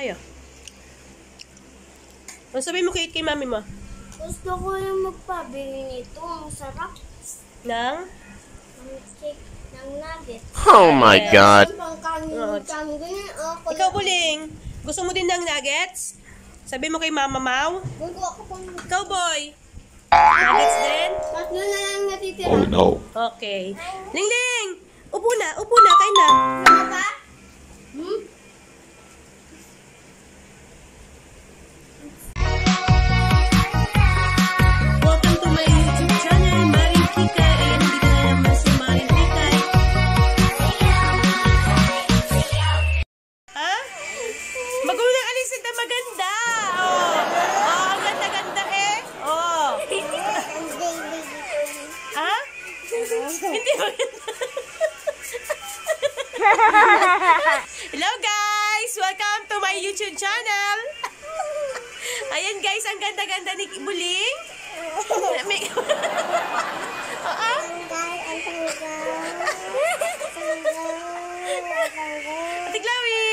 kayo. Ano sabihin mo kay, kay mami mo? Gusto ko yung magpabili nito. Ang sarap Nang? ng cake ng nugget. Oh my god. Ang. Ako Ikaw, Buling. Gusto mo din ng nuggets? Sabihin mo kay Mama Mau. Gusto ako pang... Ikaw, boy. Nuggets din? Tatlo na lang natitira. Oh no. Okay. Lingling! Upo na, upo na, kain na. Ano ba? Ang ganda-ganda ni Buling. May... Oo. Ate Chloe!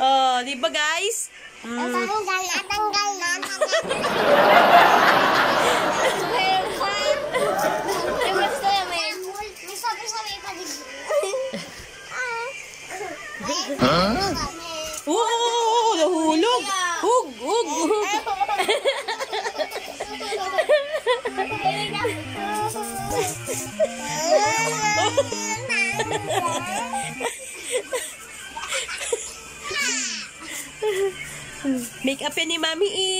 Oh, di ba guys? Mm. Tanggal na, tanggal na, Ay, Hug, hug, hug. Make up yan ni Mami I.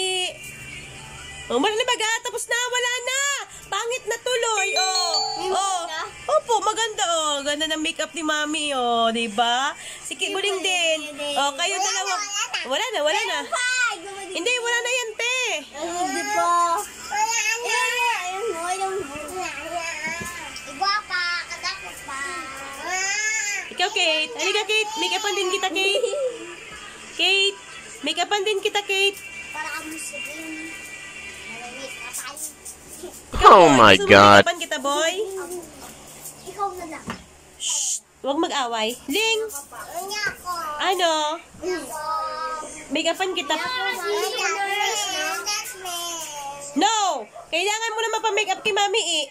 Oh, wala na baga? Tapos na, wala na. Pangit na tuloy. Oh. Oh. Opo, maganda oh. Ganda ng makeup ni Mami oh, 'di ba? Si Kibuling din. Oh, kayo dalawa. Wala na, wala na. Hindi, wala na yan, te. Hindi po. Kadakot pa. Ikaw, Kate. Halika, Kate. Make-upan din kita, Kate. Kate. Make-upan din kita, Kate. Para kang muslim. Oh my God. make-upan kita, boy? Ikaw na lang. Huwag mag-away. Ling. Ano? Unya ako. Make-upan kita. No! Kailangan mo na mapa-makeup kay Mami, eh.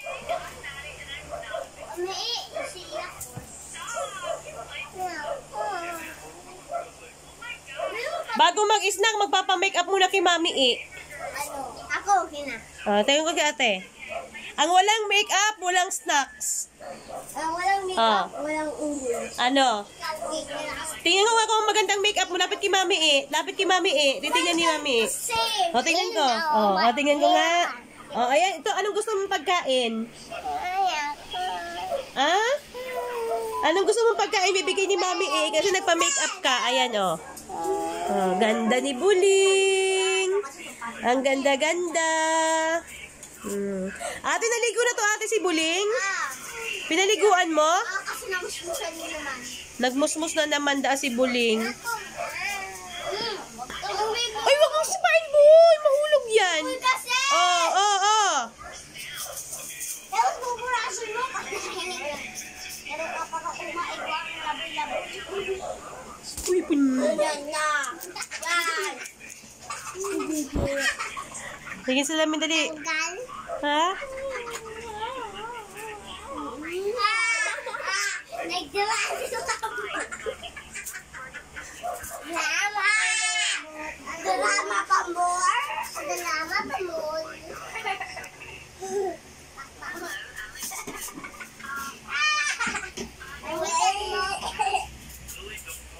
Bago mag-snack, magpapa-makeup muna kay Mami, eh. Ano? Ako, okay na. Ah, tingnan ko kay ate. Ang walang makeup, walang snacks. Ah, walang makeup, walang ungol. Ano? Tingnan ko nga kung magandang makeup mo. Lapit kay Mami, eh. Lapit kay Mami, eh. Titingnan ni Mami, eh. Same. O, tingnan ko. O, o, tingnan ko nga. O, ayan. Ito, anong gusto mong pagkain? Ha? Anong gusto mong pagkain? Bibigay ni Mami, eh. Kasi nagpa-makeup ka. Ayan, o. Oh, ganda ni Buling. Ang ganda-ganda. Hmm. Ate, naligo na to ate si Buling. Pinaliguan mo? Ah, kasi namusmusan niyo naman. Nagmusmus na naman da si Buling. Umuwi mo. Ay, wag mong sipain, boy. Mahulog yan. Oh, oh, oh. Tapos buburasin mo kasi nahinig ka. Pero kapag umaigwa ang labi-labi. Uy, pun... Yan na. Yan. Sige salamin dali. Tanggal. Ha? Drama! Drama pa? Drama pa?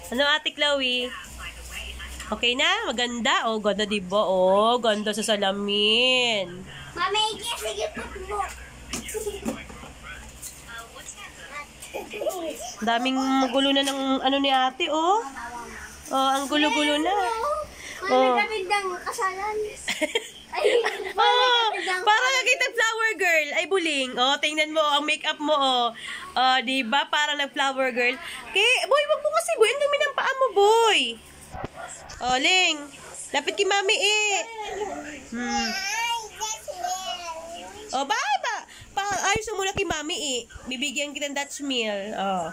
Ano ate Chloe? Okay na? Maganda? Oh, ganda diba? Oh, ganda sa salamin. Mama, sige po mo. Daming gulo na ng ano ni ate, oh. Oh, ang gulo-gulo na. Oh. Magagandang kasalan. Ay, Oh, para nakita flower girl. Ay, buling. Oh, tingnan mo ang makeup mo, oh. Oh, di ba? Para nag flower girl. Kay, boy, wag mo kasi, boy. Ang dumi ng paa mo, boy. Oh, Ling. Lapit kay mami, eh. Hmm. O, oh, ba, ba, pa, ayos muna kay mami eh. Bibigyan kita ng Dutch meal. Oh.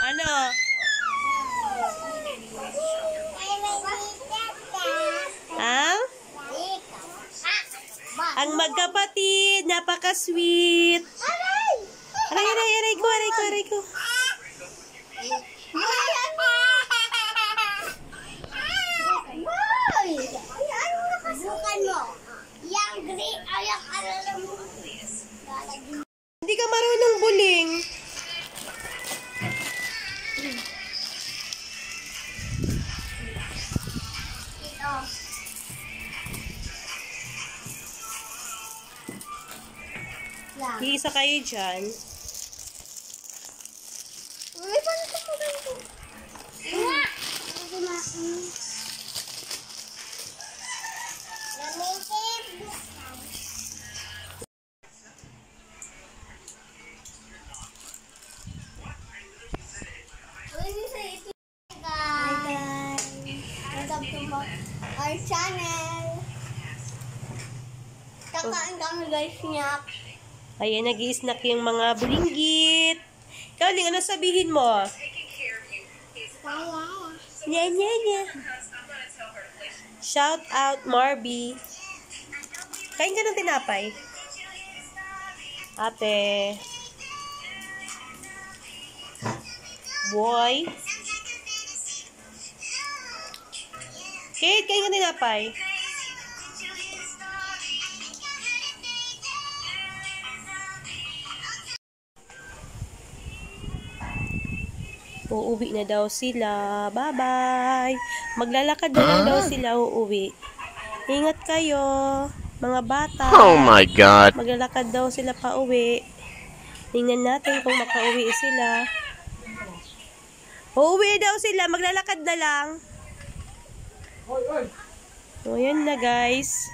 Ano? Ha? Ang magkapatid, napaka-sweet. Aray! Aray, aray, aray ko, aray ko, aray ko. Lang. Iisa kayo dyan. Uy, paano ito mo ganito? Nga! Ano our channel. Kakain kami guys snack. Ayan, nag snack yung mga bulinggit. Ikaw, Ling, ano sabihin mo? Nya, nya, nya. Shout out, Marby. Kain ka ng tinapay. Ate. Boy. Kate, kain ka ng tinapay. Uuwi na daw sila. Bye-bye. Maglalakad na lang daw sila uuwi. Ingat kayo, mga bata. Oh my god. Maglalakad daw sila pa uwi. Tingnan natin kung makauwi sila. Uuwi daw sila. Maglalakad na lang. O, yan na guys.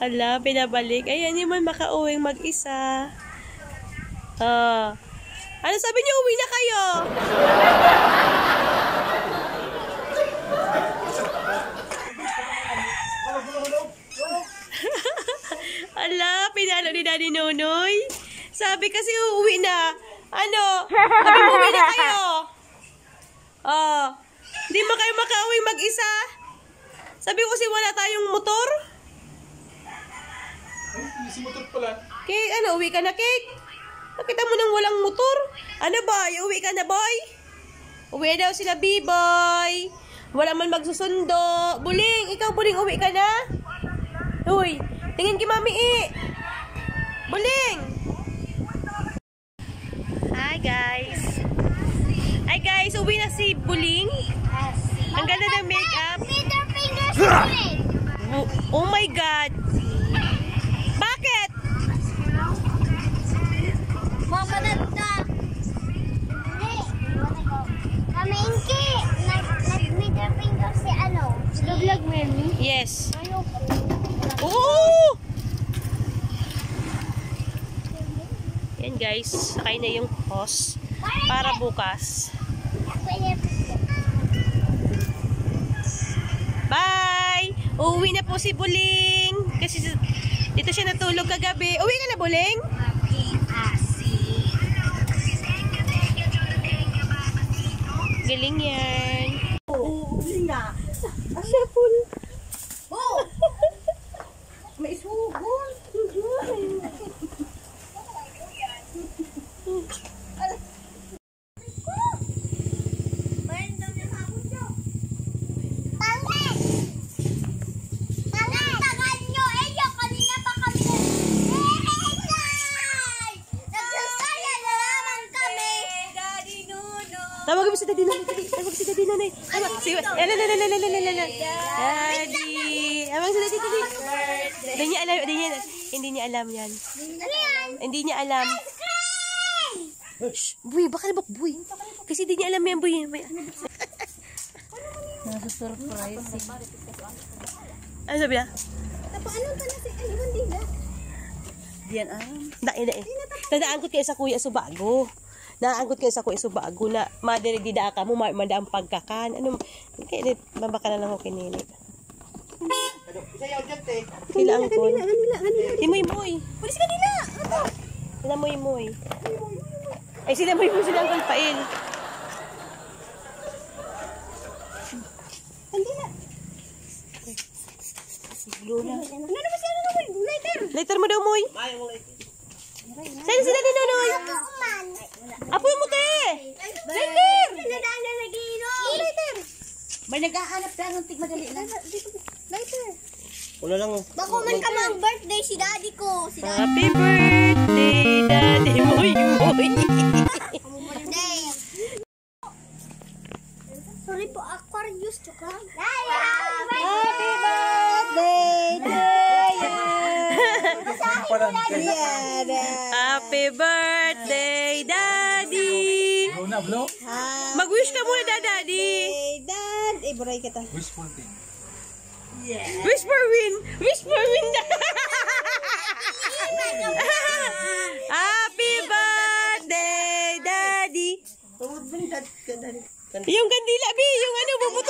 Hala, pinabalik. Ayan, hindi man makauwing mag-isa. Ah. Ano sabi niyo? Uwi na kayo. Ala, pinalo ni Daddy Nonoy. Sabi kasi uuwi na. Ano? Sabi mo uwi na kayo. Oh. Hindi mo kayo makauwi mag-isa? Sabi ko kasi wala tayong motor. Si motor pala. Cake, ano, uwi ka na, Cake? Nakita mo nang walang motor? Ano, boy? Uwi ka na, boy? Uwi daw sila, B-boy. Wala man magsusundo. Buling, ikaw, Buling, uwi ka na? Uy, tingin kay Mami, eh. Buling! Hi, guys. Hi, guys. Uwi na si Buling. Ang ganda ng makeup. Oh, oh my God. Mama nagda. Hindi. Kamingki. Nag, nag-middle finger si ano? Vlog Mary. Yes. Oo! Yan guys, sakay na yung hose para bukas. Bye! Uuwi na po si Buling. Kasi si- dito siya natulog kagabi. Uwi ka na, Buling? Galing yan. Uuwi na. Asya, Pul. May sugon. Pangit! Pangit! Tagal nyo! Eh, yung kanina pa kami Hey! Nagsasaya na naman kami! Daddy Nuno! Tawag mo si Daddy Nanay. Tawag si Daddy Nanay. Tawag si... Ala, ala, ala, ala, ala, ala. Daddy. Tawag si Daddy, Daddy. Hindi niya alam. Hindi niya, hindi niya alam yan. Hindi niya alam. Shh, Buy, baka na Buy. Kasi hindi niya alam yan, Buy. Buy. Nasa-surprise. Ano sabi na? Paano pa na si Dila? Diyan ah. Dai, dai. Tanaangkot kayo sa kuya subago. Naangkot kayo sa kuya subago na madiri di da ka mo ma manda ang pagkakan. Ano kay ni babaka na lang ko kinini. Sila ang kon. Si Moy Moy. Pulis kanila. Sila Moy Moy. Ay sila Moy Moy sila ang kalpail. Siglo na. Ano na ba si ano naman? Lighter mo daw, Moy. Saan si Daddy Nonoy? Kauman. Apoy mo, te. Lighter. Nadaan na nagiinom. May naghahanap lang ng tig madali lang. Lighter. Wala lang. Bako man ka mang birthday si daddy ko. Si daddy. Happy birthday, Daddy Moy Moy. birthday. Sorry po, Aquarius. Joke lang. Happy birthday to Happy birthday, Daddy. Mag-wish ka muna, da, Daddy. Dad, eh, buray kita. Wishful thing. Wish for win. Wish for win, da. Happy birthday, Daddy. Yung kandila, Bi. Yung ano, bubut